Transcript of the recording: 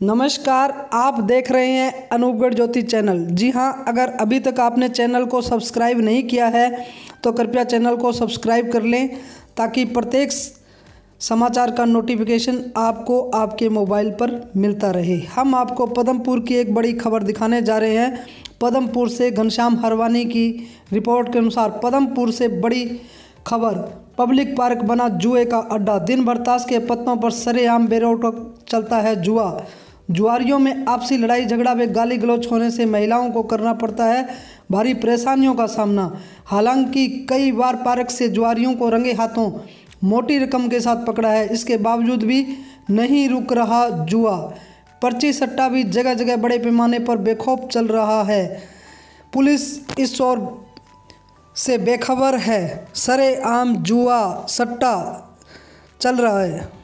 नमस्कार, आप देख रहे हैं अनूपगढ़ ज्योति चैनल। जी हाँ अगर अभी तक आपने चैनल को सब्सक्राइब नहीं किया है तो कृपया चैनल को सब्सक्राइब कर लें, ताकि प्रत्येक समाचार का नोटिफिकेशन आपको आपके मोबाइल पर मिलता रहे। हम आपको पदमपुर की एक बड़ी खबर दिखाने जा रहे हैं। पदमपुर से घनश्याम हरवानी की रिपोर्ट के अनुसार पदमपुर से बड़ी खबर, पब्लिक पार्क बना जुए का अड्डा। दिन भर ताश के पत्तों पर सरेआम बेरोटक चलता है जुआ। जुआरियों में आपसी लड़ाई, झगड़ा व गाली गलौच होने से महिलाओं को करना पड़ता है भारी परेशानियों का सामना। हालाँकि कई बार पार्क से जुआरियों को रंगे हाथों मोटी रकम के साथ पकड़ा है। इसके बावजूद भी नहीं रुक रहा जुआ। पर्ची सट्टा भी जगह जगह बड़े पैमाने पर बेखौफ चल रहा है। पुलिस इस ओर से बेखबर है। सरे आम जुआ सट्टा चल रहा है।